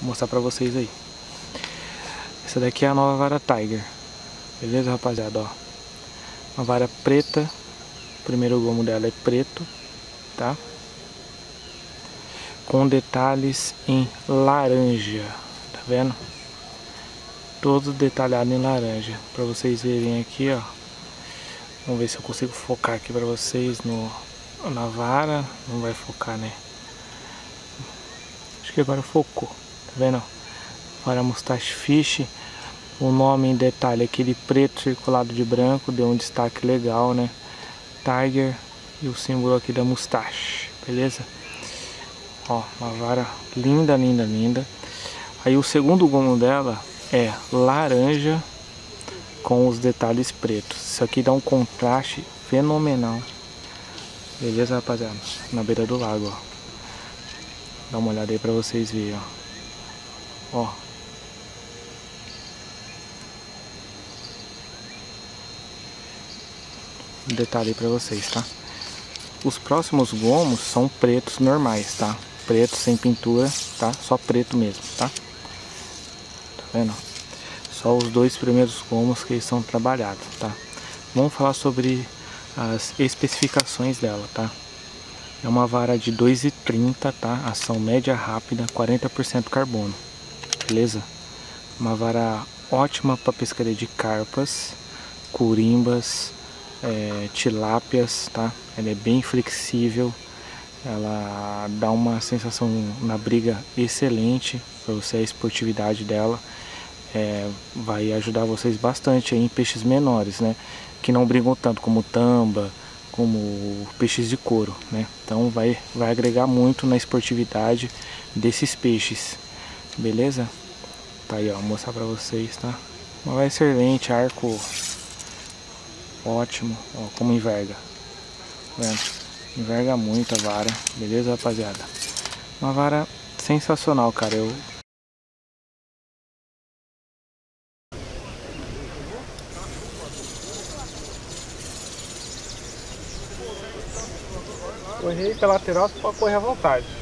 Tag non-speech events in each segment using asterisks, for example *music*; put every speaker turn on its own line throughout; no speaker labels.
Vou mostrar pra vocês aí. Essa daqui é a nova vara Tiger. Beleza, rapaziada, ó. Uma vara preta. O primeiro gomo dela é preto, tá? Com detalhes em laranja, tá vendo? Todo detalhado em laranja. Pra vocês verem aqui, ó. Vamos ver se eu consigo focar aqui pra vocês no, na vara. Não vai focar, né? Acho que agora focou. Tá vendo? Vara Mustache Fish. O nome em detalhe, aquele preto circulado de branco, deu um destaque legal, né? Tiger e o símbolo aqui da Mustache, beleza? Ó, uma vara linda, linda, linda. Aí o segundo gomo dela é laranja com os detalhes pretos. Isso aqui dá um contraste fenomenal. Beleza, rapaziada? Na beira do lago, ó. Dá uma olhada aí pra vocês verem, ó. Ó. Um detalhe pra vocês, tá? Os próximos gomos são pretos normais, tá? Preto sem pintura, tá? Só preto mesmo, tá? Tá vendo? Só os dois primeiros gomos que são trabalhados, tá? Vamos falar sobre as especificações dela, tá? É uma vara de 2,30, tá? Ação média rápida, 40% carbono. Beleza? Uma vara ótima para pescaria de carpas, curimbas, é, tilápias, tá? Ela é bem flexível, ela dá uma sensação na briga excelente para você a esportividade dela. É, vai ajudar vocês bastante em peixes menores, né? Que não brigam tanto como tamba, como peixes de couro, né? Então vai, vai agregar muito na esportividade desses peixes, beleza? Tá aí, ó, vou mostrar pra vocês, tá? Uma vai servente, arco ótimo, ó, como enverga, tá vendo? Enverga muito a vara, beleza, rapaziada? Uma vara sensacional, cara, eu Correr pela lateral você pode correr à vontade.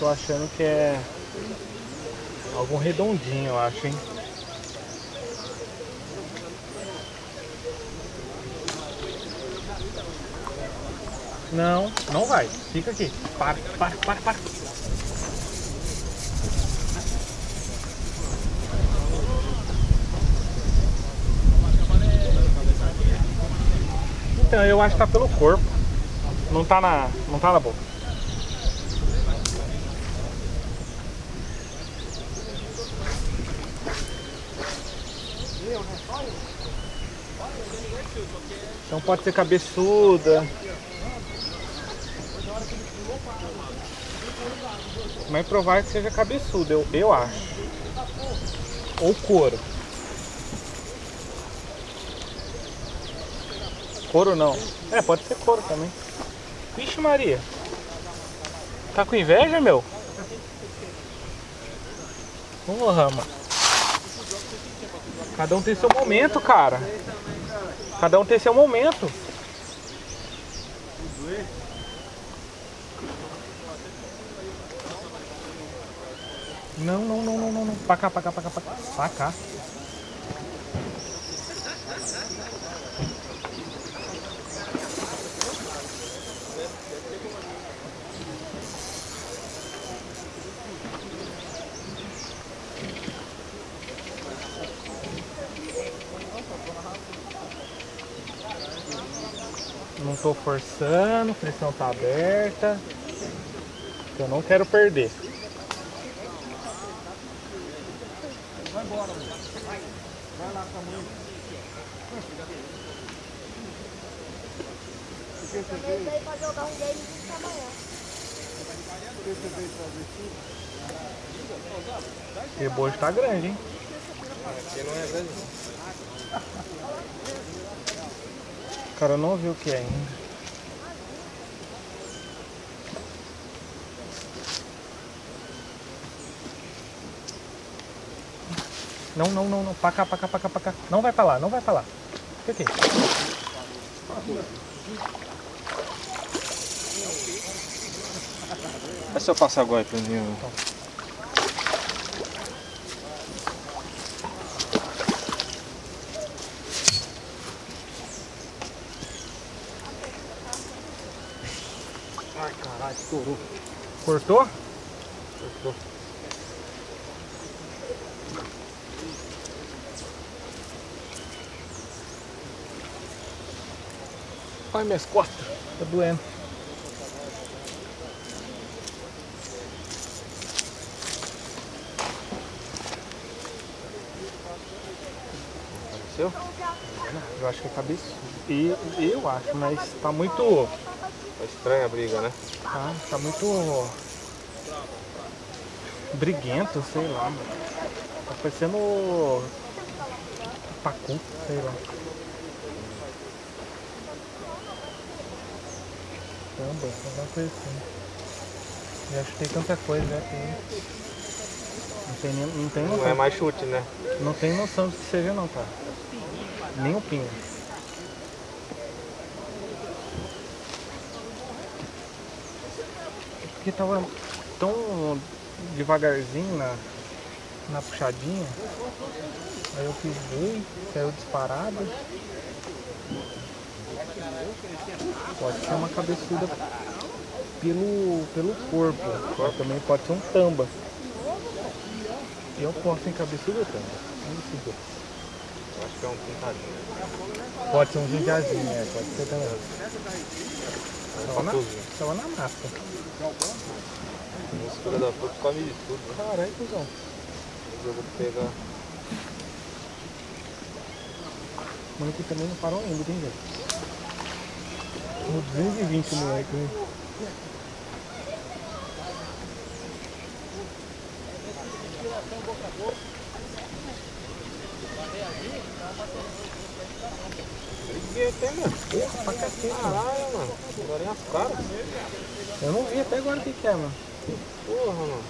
Tô achando que é algum redondinho, eu acho, hein? Não, não vai. Fica aqui. Para, para, para, para. Então, eu acho que tá pelo corpo. Não tá na, não tá na boca. Então pode ser cabeçuda. Mas é provável que seja cabeçuda, eu, eu acho. Ou couro. Couro não. É, pode ser couro também. Vixe Maria. Tá com inveja, meu? Porra, mano. Cada um tem seu momento, cara. Cada um tem seu momento. Não, não, não, não, não, não. Pra cá, pra cá, pra cá, pra cá. Pra cá. Tô forçando, pressão tá aberta. Eu não quero perder. Vai embora. Vai. Vai lá com a mãe. Que jogar um game de bojo tá grande, hein? Aqui não é grande Cara, eu não vi o que é ainda. Não, não, não, não. Pra cá, pra cá, pra cá, pra cá. Não vai pra lá, não vai pra lá. Por quê?
É só passar agora pra mim.
Ai, caralho, estourou. Cortou?
Cortou.
Ai, minhas costas. Tá doendo.
Apareceu?
Eu acho que é cabeça. E eu acho, mas tá muito.
Tá estranha a briga, né?
Tá, tá muito. Briguento, sei lá, mano. Tá parecendo. Pacu, sei lá. Samba, alguma coisa assim. Já chutei tanta coisa, né? Não tem, nem, não tem
Não é
noção.
mais chute, né?
Não tem noção do que seja não, cara. Nem um pingo. Porque tava tão devagarzinho na, na puxadinha. Aí eu pisei, saiu disparado. Pode ser uma cabeçuda pelo, pelo corpo. Mas também pode ser um tamba. Eu posso em cabeçuda ou tamba?
Eu acho que é um pintadinho.
Pode ser um judiazinho, é, pode ser também. Tava na, tava na massa.
Esse filho da puta come de tudo.
Caralho, cuzão.
Mas eu vou pegar.
O moleque também não parou ainda, tem. No 220 moleque. né?
Briguei até, mano.
Porra, pra cacete.
Caralho, mano. Agora as caras.
Eu não vi até agora o que que é, mano.
Porra, mano.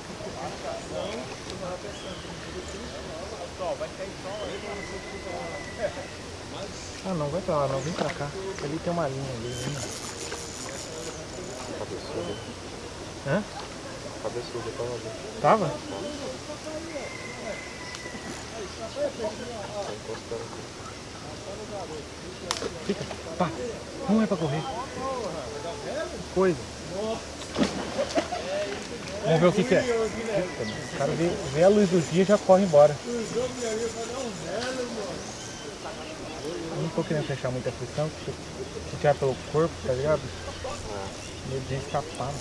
Ah, não, vai pra lá, não. Vem pra cá. Ali tem uma linha ali. Né?
Cabeçuda.
Hã?
Cabeçuda, tava ali.
Tava?
Tá encostando aqui.
Fica. Pá. Não é pra correr. Coisa. Vamos ver o que que é. O cara vê, vê a luz do dia e já corre embora. Eu não tô querendo fechar muita se tirar pelo corpo, tá ligado? Medo de escapar.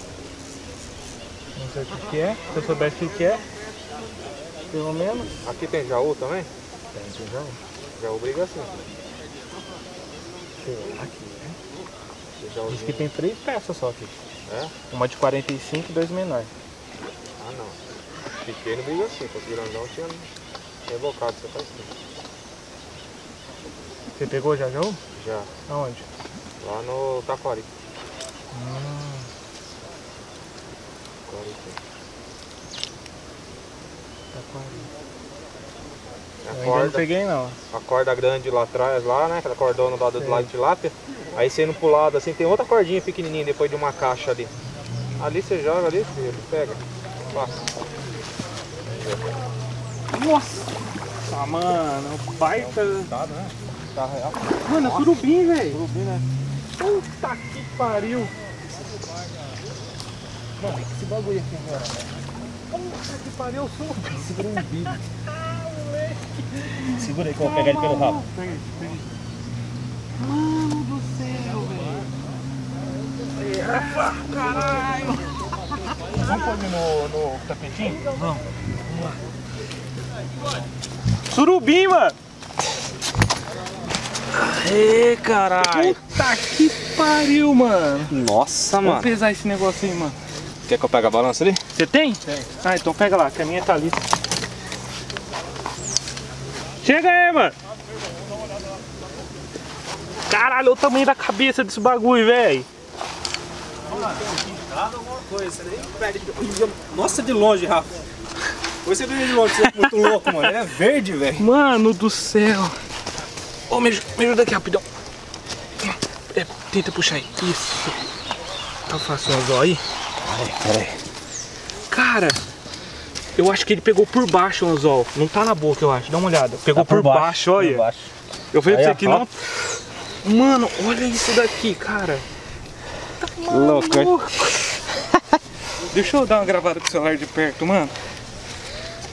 Não sei o que que é. Se eu soubesse o que que é, pelo menos.
Aqui tem Jaú também?
Tem que já.
Jaú briga assim.
Será que é?
Esse
Diz que tem três peças só aqui.
É?
Uma de 45 e dois menores.
Ah, não. Pequeno briga assim. Se fosse grandão, tinha revocado. Você faz assim.
Você pegou já já?
Já.
Aonde?
Lá no Taquari.
Hum,
Taquari tem. É
Eu
A
ainda não
corda,
peguei não.
a corda grande lá atrás, lá, né? Aquela cordona lá do
Sei.
lado de tilápia. Aí você indo pro lado assim, tem outra cordinha pequenininha depois de uma caixa ali. Ali você joga ali, filho, pega. Fácil.
Nossa! Ah, mano, baita.
Tá, né? Tá real.
Mano, é surubim, velho.
Turubi, né?
Puta que pariu. Mano, esse bagulho aqui agora, velho. Puta que pariu, eu sou. *laughs* Segura
aí que eu vou pegar ele pelo rabo.
Peguei, peguei. Mano do céu, velho. Caralho. Vamos pôr ele no, no tapetinho? Vamos. Vamos lá. Surubim, mano.
Ê, caralho.
Puta que pariu, mano.
Nossa,
Vamos
mano.
pesar esse negócio aí, mano.
Quer que eu pegue a balança ali?
Você tem? Tem. Ah, então pega lá, que a minha tá ali. Chega aí, mano. Caralho, olha o tamanho da cabeça desse bagulho, velho.
Nossa, de longe, Rafa. Você veio de longe, você é muito louco, mano. É verde, velho.
Mano do céu. Ô, me, aju- me ajuda aqui rapidão. É, tenta puxar aí. Isso. Tá fácil anzol aí?
Peraí.
Cara, eu acho que ele pegou por baixo o anzol. Não tá na boca, eu acho. Dá uma olhada. Pegou
Tá
por, baixo, olha.
Por baixo.
Eu falei pra
Aí,
você que
ó.
não. Mano, olha isso daqui, cara. Tá
louco.
Deixa eu dar uma gravada com o celular de perto, mano.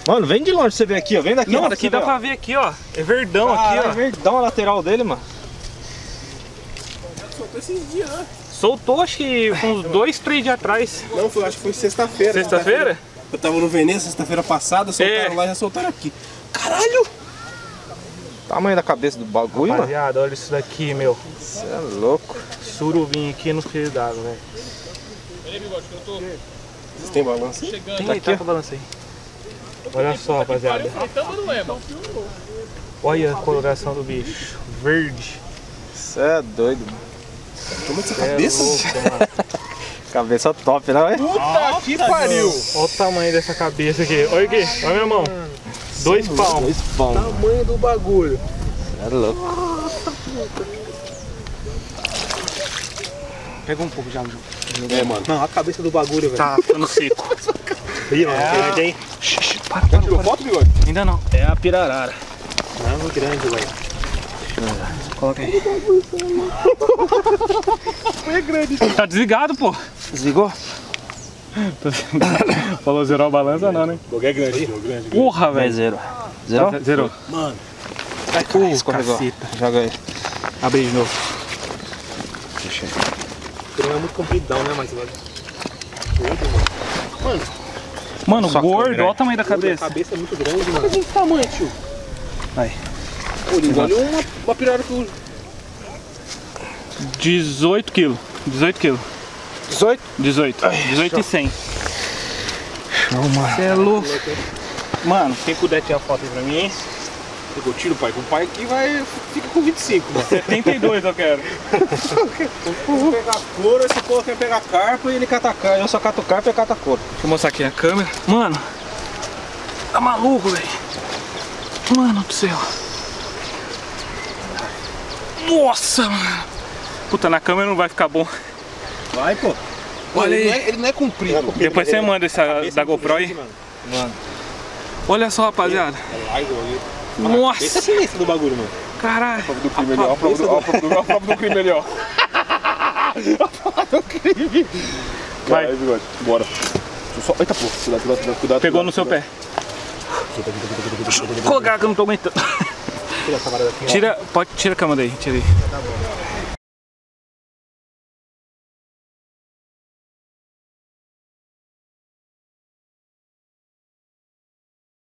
Mano, vem de longe você ver aqui, ó. Vem daqui.
Não,
ó,
daqui dá
ó.
pra ver aqui, ó. É verdão
Caralho,
aqui, ó.
é verdão a lateral dele, mano.
Soltou acho que uns dois, três dias atrás.
Não, foi, acho que foi sexta-feira.
Sexta-feira?
Eu tava no Veneza sexta-feira passada, soltaram
É.
lá e já soltaram aqui. Caralho!
Tamanho da cabeça do bagulho, mano.
Rapaziada, olha isso daqui, meu.
Você é louco.
Surubim aqui no fio d'água, velho.
Vocês têm balanço?
Tem aí, tá com a balança aí. Olha só, rapaziada. Olha a coloração do bicho. Verde.
Você é doido, mano.
Toma essa
É
cabeça.
louco, mano.
Cabeça top, não é?
Puta que pariu!
Olha o tamanho dessa cabeça aqui. Olha aqui, olha minha mão. Dois palmos.
Dois pão.
Tamanho do bagulho.
É louco.
Pega um pouco já, Ju.
É, mano.
Não, a cabeça do bagulho, velho.
Tá ficando seco.
Aí, ó. grande, hein?
Shh, para, para,
Tirou
para.
foto, bigode?
Ainda não.
É a pirarara.
Não, grande, velho.
Coloca aí. *laughs* Tá desligado, pô.
Desligou? *coughs*
Falou zerar o balança não, né?
Bogué grande, bogué grande.
Porra,
É
velho.
zero. Zero?
Tá- Zerou.
Mano,
Uh,
Escorregou.
caceta.
Joga aí.
Abre de novo.
Deixa aí.
o trem é muito compridão, né? Mas, velho.
Mano,
Só
gordo, olha o tamanho da
A
cabeça.
cabeça é muito grande, mano. Olha esse tamanho, tio.
Aí.
Pô, Lindo, olha uma, uma pirara eu...
18 quilos. 18 quilos.
18?
18. 18 e 100.
Não, mano.
Você é louco. Mano, quem puder tirar foto aí pra mim.
Pegou tiro, pai. Com o pai aqui vai... Fica com 25, mano.
72 eu quero.
Se pegar couro, esse povo quer pegar carpo e ele cata carpo.
Eu só cato carpa e cata couro.
Deixa eu mostrar aqui a câmera. Mano, tá maluco, velho. Mano do céu. Nossa, mano. Puta, na câmera não vai ficar bom.
Vai, pô.
Olha
ele,
aí.
Não é, ele não é comprido.
Depois você manda essa da GoPro aí.
Mano.
Olha só, rapaziada.
É largo ali. Esse é
Nossa,
silêncio do bagulho, mano.
caralho.
Do crime ali, ó. A prova do, ó, a prova do, ó, a prova do crime ali, ó.
Vai.
Vai, bigode. Bora. Só... Eita, pô. Cuidado, cuidado, cuidado. cuidado
Pegou no
cuidado,
seu pé. Vou colocar que eu não tô aguentando.
Tira essa varada aqui, ó.
Tira, pode, tira a câmera daí, tira aí.